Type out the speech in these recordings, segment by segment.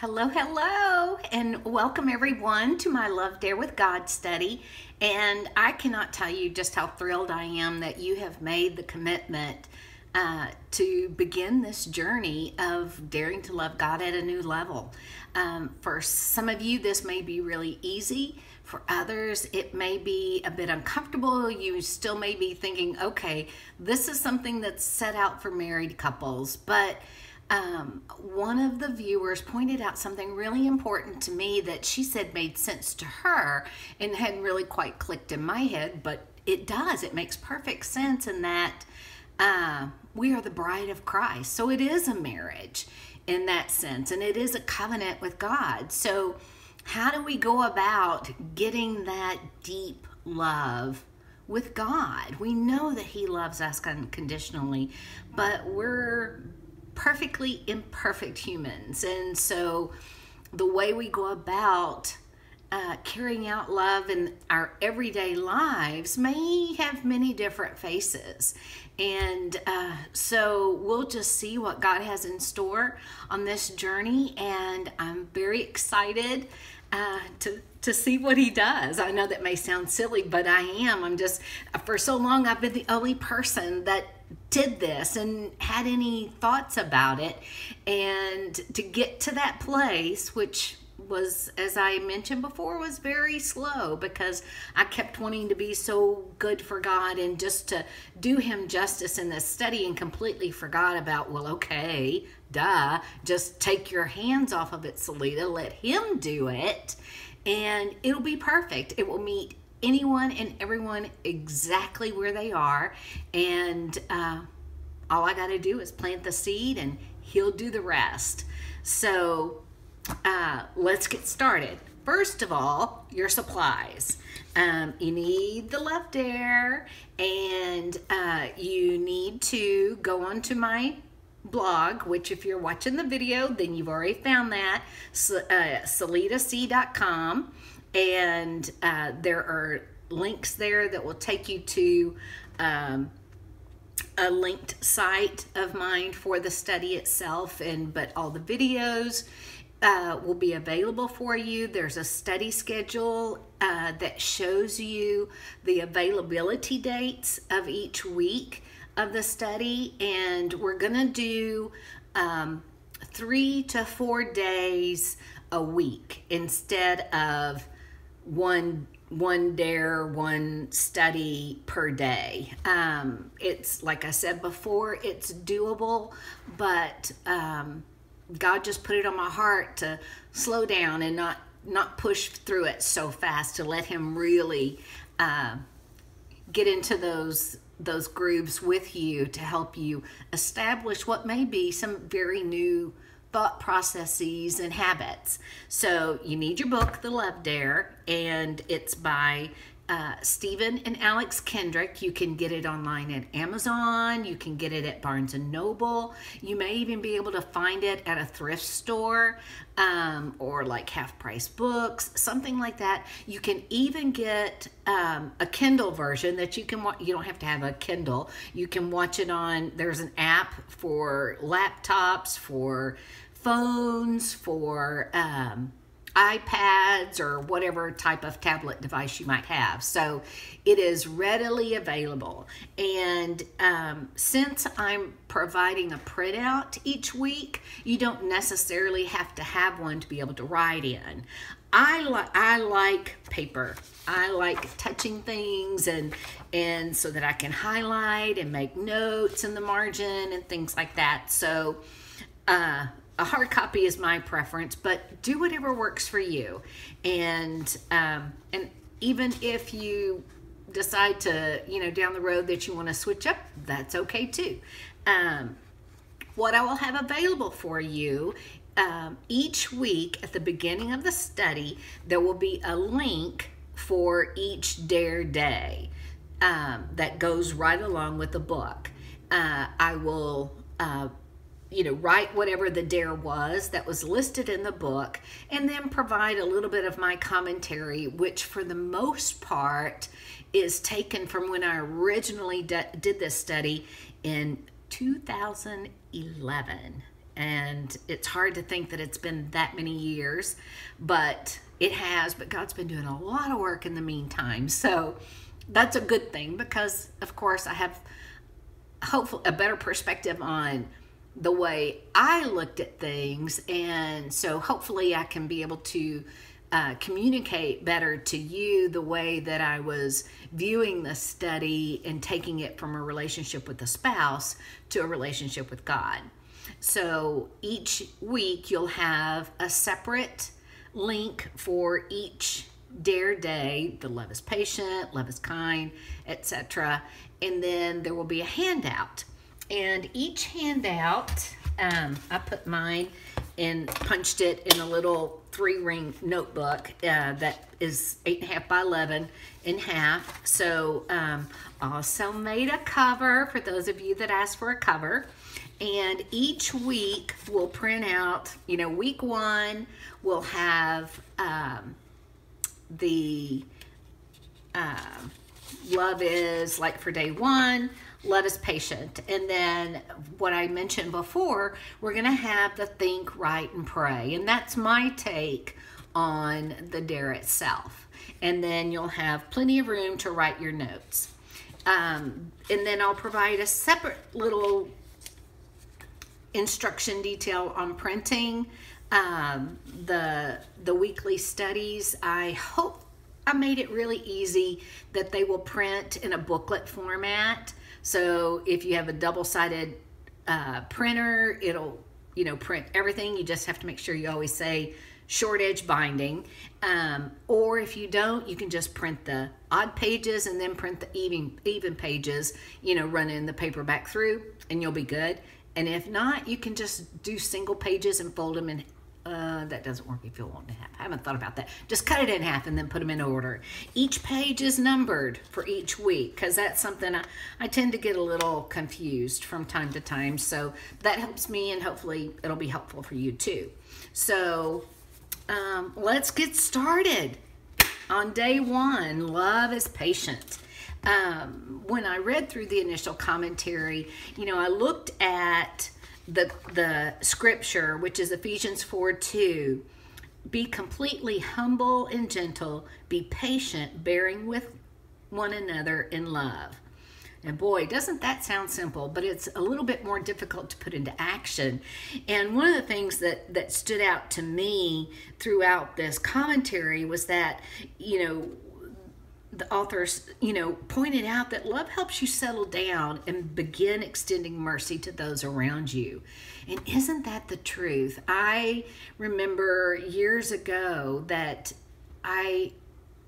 Hello, hello, and welcome everyone to my Love Dare with God study. And I cannot tell you just how thrilled I am that you have made the commitment uh, to begin this journey of daring to love God at a new level. Um, for some of you, this may be really easy. For others, it may be a bit uncomfortable. You still may be thinking, okay, this is something that's set out for married couples, but um, one of the viewers pointed out something really important to me that she said made sense to her and hadn't really quite clicked in my head, but it does. It makes perfect sense in that uh, we are the bride of Christ. So it is a marriage in that sense, and it is a covenant with God. So, how do we go about getting that deep love? With God, we know that He loves us unconditionally, but we're perfectly imperfect humans. And so the way we go about uh, carrying out love in our everyday lives may have many different faces. And uh, so we'll just see what God has in store on this journey. And I'm very excited uh, to to see what he does. I know that may sound silly, but I am. I'm just for so long I've been the only person that did this and had any thoughts about it. And to get to that place, which was, as I mentioned before, was very slow because I kept wanting to be so good for God and just to do Him justice in this study and completely forgot about, well, okay, duh, just take your hands off of it, Celeta, let Him do it, and it'll be perfect. It will meet anyone and everyone exactly where they are. And uh, all I got to do is plant the seed and he'll do the rest. So uh, let's get started. First of all, your supplies. Um, you need the Love Dare, and uh, you need to go onto my blog, which if you're watching the video, then you've already found that, uh, celetac.com and uh, there are links there that will take you to um, a linked site of mine for the study itself. And but all the videos uh, will be available for you. There's a study schedule uh, that shows you the availability dates of each week of the study. And we're gonna do um, three to four days a week instead of one one dare one study per day. Um, it's like i said before it's doable but um, god just put it on my heart to slow down and not not push through it so fast to let him really uh, get into those those grooves with you to help you establish what may be some very new thought processes and habits. So you need your book, The Love Dare, and it's by uh, Stephen and Alex Kendrick. You can get it online at Amazon. You can get it at Barnes and Noble. You may even be able to find it at a thrift store um, or like half price books, something like that. You can even get um, a Kindle version that you can watch. You don't have to have a Kindle. You can watch it on, there's an app for laptops, for phones, for um, iPads or whatever type of tablet device you might have. So it is readily available. And um, since I'm providing a printout each week, you don't necessarily have to have one to be able to write in. I like I like paper. I like touching things and and so that I can highlight and make notes in the margin and things like that. So uh, a hard copy is my preference, but do whatever works for you. And um, and even if you decide to, you know, down the road that you want to switch up, that's okay too. Um, what I will have available for you um, each week at the beginning of the study, there will be a link for each Dare Day um, that goes right along with the book. Uh, I will uh, you know, write whatever the dare was that was listed in the book, and then provide a little bit of my commentary, which for the most part is taken from when I originally did this study in 2011. and it's hard to think that it's been that many years, but it has. But God's been doing a lot of work in the meantime. So that's a good thing because, of course, I have hopefully a better perspective on the way I looked at things. And so hopefully I can be able to uh, communicate better to you the way that I was viewing the study and taking it from a relationship with a spouse to a relationship with God. So each week you'll have a separate link for each dare day the love is patient love is kind etc and then there will be a handout and each handout um, i put mine and punched it in a little three ring notebook uh, that is eight and a half by 11 in half. So um, also made a cover for those of you that asked for a cover. And each week we'll print out you know week one we'll have um, the uh, love is like for day one love is patient. And then what i mentioned before we're going to have the think write and pray. And that's my take on the dare itself. And then you'll have plenty of room to write your notes. Um, and then i'll provide a separate little instruction detail on printing. Um, the the weekly studies. I hope I made it really easy that they will print in a booklet format. So if you have a double-sided uh, printer, it'll you know print everything. You just have to make sure you always say short edge binding. Um, or if you don't, you can just print the odd pages and then print the even even pages. You know, run in the paperback through, and you'll be good. And if not, you can just do single pages and fold them in uh, that doesn't work if you want to have. I haven't thought about that. Just cut it in half and then put them in order. Each page is numbered for each week because that's something I, I tend to get a little confused from time to time. So that helps me and hopefully it'll be helpful for you too. So um, let's get started. On day one, love is patient. Um, when I read through the initial commentary, you know, I looked at the the scripture, which is Ephesians 4 2. Be completely humble and gentle, be patient, bearing with one another in love. And boy, doesn't that sound simple, but it's a little bit more difficult to put into action. And one of the things that, that stood out to me throughout this commentary was that, you know, the authors, you know, pointed out that love helps you settle down and begin extending mercy to those around you. And isn't that the truth? I remember years ago that I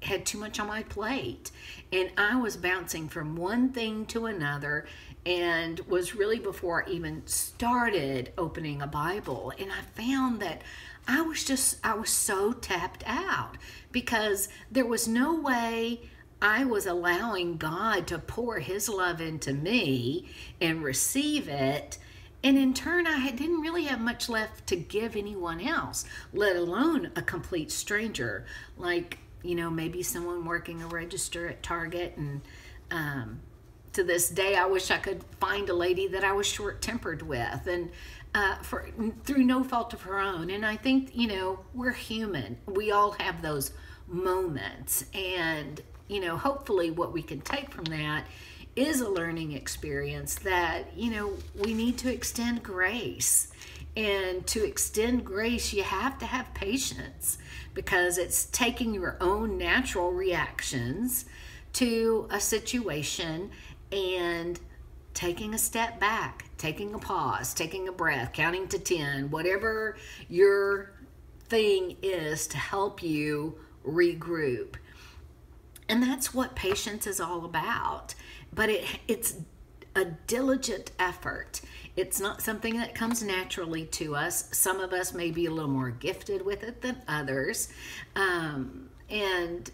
had too much on my plate and I was bouncing from one thing to another and was really before I even started opening a Bible. And I found that I was just, I was so tapped out because there was no way I was allowing God to pour His love into me and receive it. And in turn, I didn't really have much left to give anyone else, let alone a complete stranger. Like, you know, maybe someone working a register at Target. And um, to this day, I wish I could find a lady that I was short tempered with. And uh, for through no fault of her own. And I think, you know, we're human. We all have those moments. And you know, hopefully what we can take from that is a learning experience that, you know, we need to extend grace. And to extend grace, you have to have patience because it's taking your own natural reactions to a situation and taking a step back, taking a pause, taking a breath, counting to 10, whatever your thing is to help you regroup. And that's what patience is all about. But it it's a diligent effort. It's not something that comes naturally to us. Some of us may be a little more gifted with it than others. Um, and,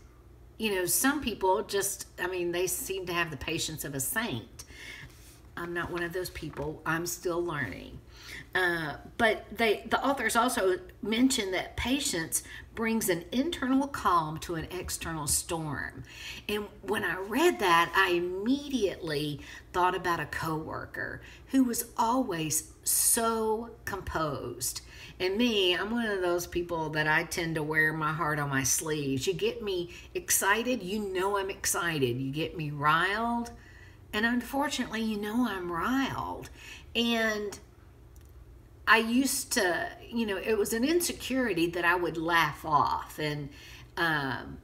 you know, some people just, I mean, they seem to have the patience of a saint. I'm not one of those people. I'm still learning. Uh, but they, the authors also mention that patience brings an internal calm to an external storm. And when I read that, I immediately thought about a coworker who was always so composed. And me, I'm one of those people that I tend to wear my heart on my sleeves. You get me excited, you know I'm excited. You get me riled, and unfortunately, you know I'm riled. And I used to, you know, it was an insecurity that I would laugh off, and um,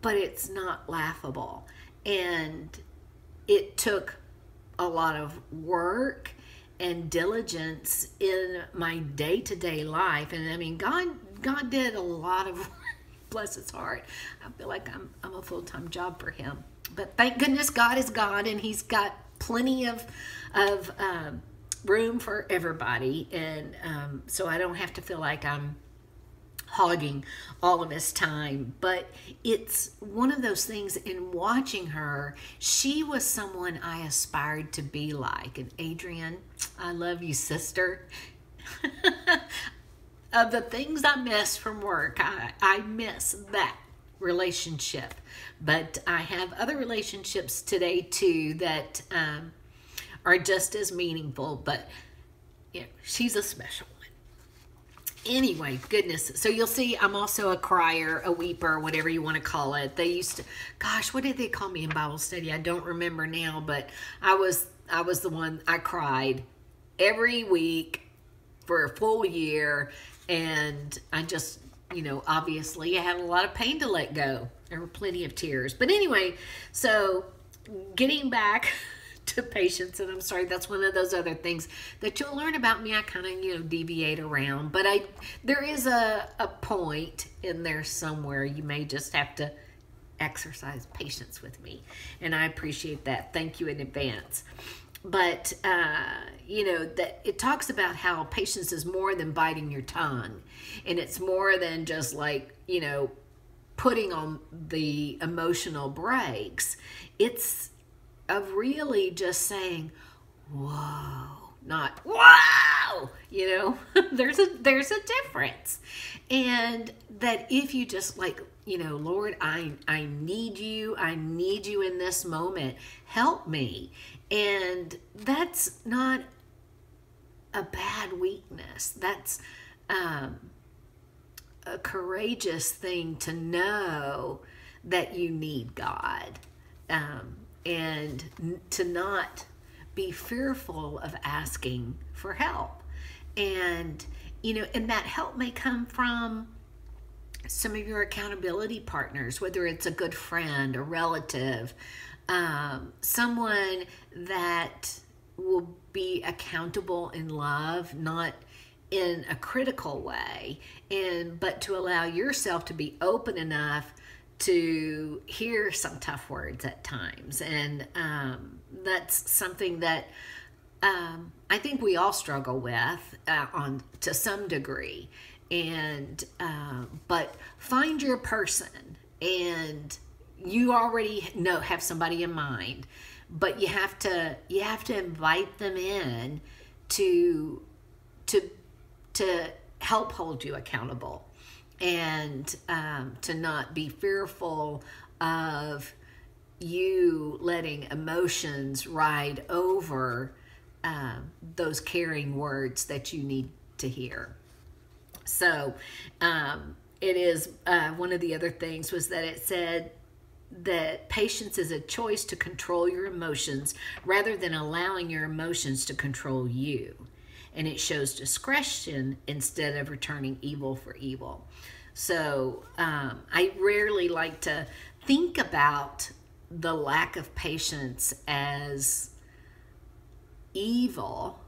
but it's not laughable, and it took a lot of work and diligence in my day-to-day life, and I mean, God, God did a lot of bless His heart. I feel like I'm I'm a full-time job for Him, but thank goodness God is God, and He's got plenty of of um, room for everybody, and um, so I don't have to feel like I'm hogging all of his time. But it's one of those things in watching her, she was someone I aspired to be like. And Adrian, I love you, sister. of the things I miss from work, I, I miss that relationship. But I have other relationships today too that um, are just as meaningful, but you know, she's a special one. Anyway, goodness. So you'll see I'm also a crier, a weeper, whatever you want to call it. They used to gosh, what did they call me in Bible study? I don't remember now, but I was I was the one I cried every week for a full year and I just you know, obviously I had a lot of pain to let go. There were plenty of tears. But anyway, so getting back to patience and i'm sorry that's one of those other things that you'll learn about me. I kind of you know deviate around. But i there is a, a point in there somewhere. You may just have to exercise patience with me. And i appreciate that. Thank you in advance but uh, you know that it talks about how patience is more than biting your tongue and it's more than just like you know putting on the emotional brakes it's of really just saying, whoa, not wow, you know, there's a there's a difference. And that if you just like, you know, Lord, I I need you. I need you in this moment. Help me. And that's not a bad weakness. That's um, a courageous thing to know that you need God. Um, and to not be fearful of asking for help. And, you know, and that help may come from some of your accountability partners, whether it's a good friend, a relative, um, someone that will be accountable in love, not in a critical way, and but to allow yourself to be open enough to hear some tough words at times. And um, that's something that um, I think we all struggle with uh, on to some degree. And uh, but find your person, and you already know have somebody in mind, but you have to you have to invite them in to to to help hold you accountable and um, to not be fearful of you letting emotions ride over um, those caring words that you need to hear. So, um, it is uh, one of the other things was that it said that patience is a choice to control your emotions rather than allowing your emotions to control you. And it shows discretion instead of returning evil for evil. So um, I rarely like to think about the lack of patience as evil,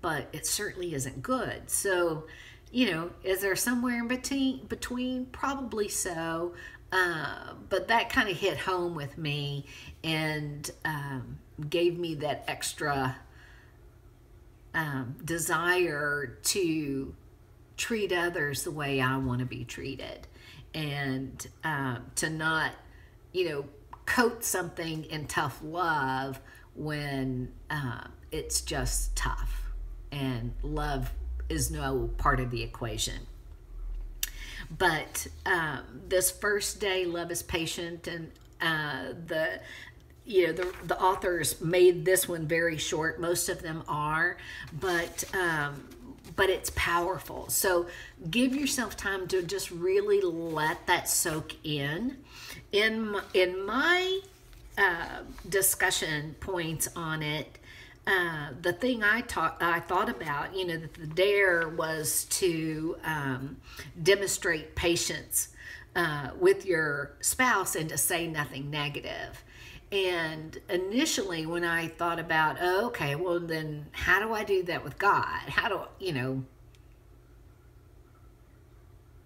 but it certainly isn't good. So, you know, is there somewhere in between? Between probably so, uh, but that kind of hit home with me and um, gave me that extra um, desire to treat others the way I want to be treated and um, to not, you know, coat something in tough love when uh, it's just tough, and love is no part of the equation. But um, this first day, love is patient, and uh, the you know the the authors made this one very short. Most of them are, but um, but it's powerful. So give yourself time to just really let that soak in. In my, in my uh, discussion points on it, uh, the thing I taught, I thought about, you know, that the dare was to um, demonstrate patience uh, with your spouse and to say nothing negative. And initially, when I thought about, oh, okay, well, then how do I do that with God? How do, you know,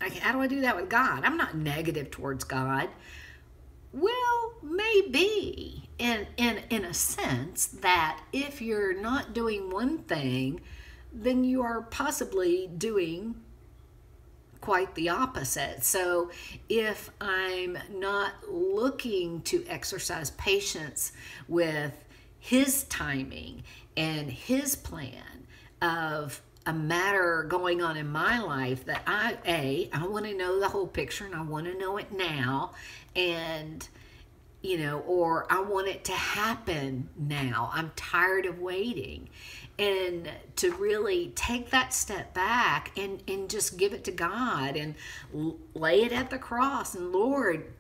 like, how do I do that with God? I'm not negative towards God. Well, maybe in in in a sense that if you're not doing one thing, then you are possibly doing quite the opposite. So if I'm not looking to exercise patience with his timing and his plan of a matter going on in my life that I a I want to know the whole picture and I want to know it now and you know or I want it to happen now. I'm tired of waiting. And to really take that step back and and just give it to God and lay it at the cross and Lord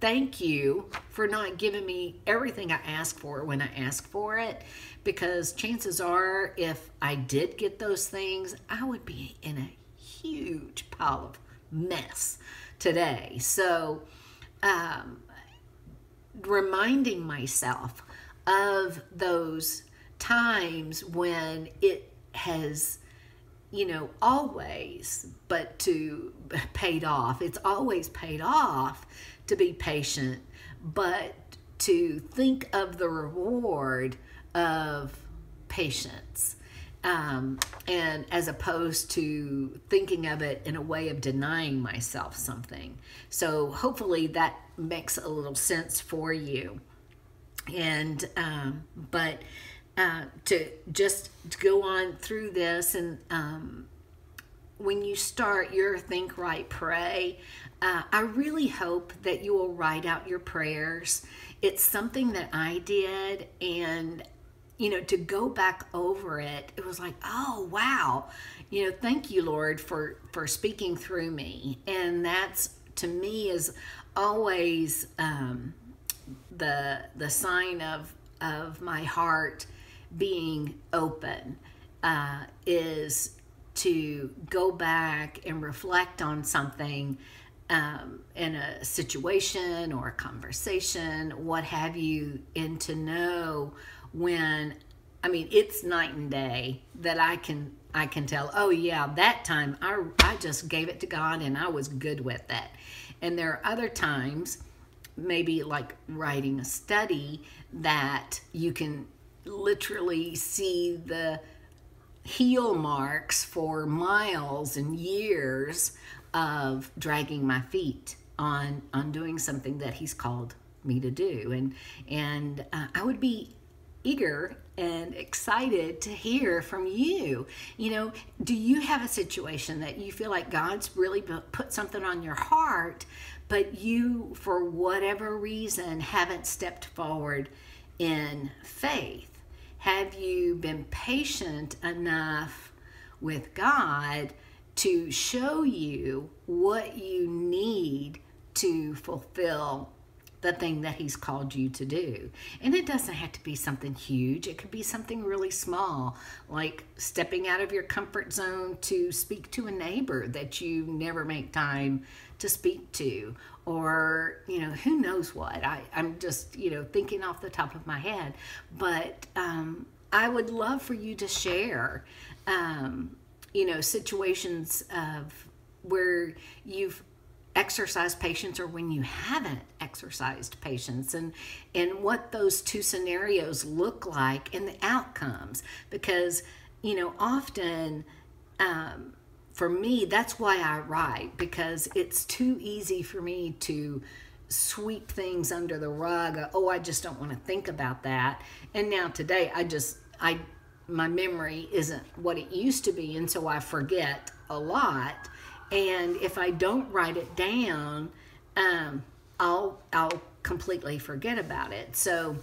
thank you for not giving me everything I asked for when I asked for it. Because chances are if I did get those things I would be in a huge pile of mess today. So um, reminding myself of those times when it has you know always but to paid off. It's always paid off to be patient but to think of the reward of patience um, and as opposed to thinking of it in a way of denying myself something. So hopefully that makes a little sense for you. And um, but uh, to just go on through this and um, when you start your think write pray uh, i really hope that you will write out your prayers. It's something that i did and you know to go back over it it was like oh wow. You know thank you lord for for speaking through me. And that's to me is always um, the the sign of of my heart being open uh, is to go back and reflect on something um, in a situation or a conversation, what have you, and to know when, I mean, it's night and day that I can I can tell. Oh yeah, that time I I just gave it to God and I was good with that. And there are other times, maybe like writing a study, that you can literally see the heel marks for miles and years of dragging my feet on on doing something that he's called me to do and and uh, I would be eager and excited to hear from you. You know, do you have a situation that you feel like God's really put something on your heart, but you, for whatever reason, haven't stepped forward in faith? Have you been patient enough with God to show you what you need to fulfill the thing that He's called you to do? And it doesn't have to be something huge, it could be something really small, like stepping out of your comfort zone to speak to a neighbor that you never make time to speak to. Or you know who knows what. I, i'm just you know thinking off the top of my head. But um, i would love for you to share um, you know situations of where you've exercised patience or when you haven't exercised patience and and what those two scenarios look like and the outcomes because you know often um, for me, that's why I write because it's too easy for me to sweep things under the rug. Oh, I just don't want to think about that. And now today, I just I my memory isn't what it used to be, and so I forget a lot. And if I don't write it down, um, I'll I'll completely forget about it. So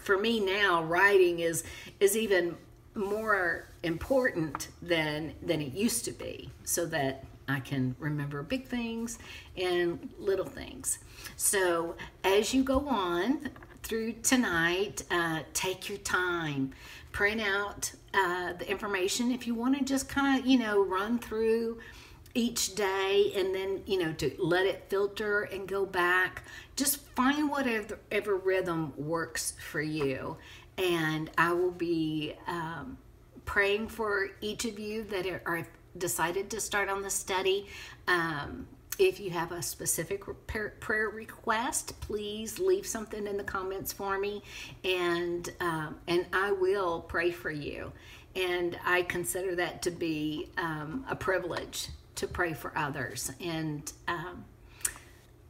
for me now, writing is is even more important than than it used to be, so that I can remember big things and little things. So as you go on through tonight, uh, take your time, print out uh, the information. If you want to just kind of you know run through each day and then you know to let it filter and go back. Just find whatever, whatever rhythm works for you. And i will be um, praying for each of you that are decided to start on the study. Um, if you have a specific prayer request please leave something in the comments for me. And um, and i will pray for you. And i consider that to be um, a privilege to pray for others. And um,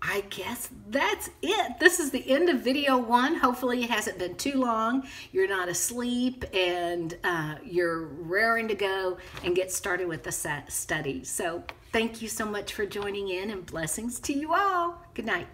I guess that's it. This is the end of video one. Hopefully, it hasn't been too long. You're not asleep and uh, you're raring to go and get started with the study. So, thank you so much for joining in and blessings to you all. Good night.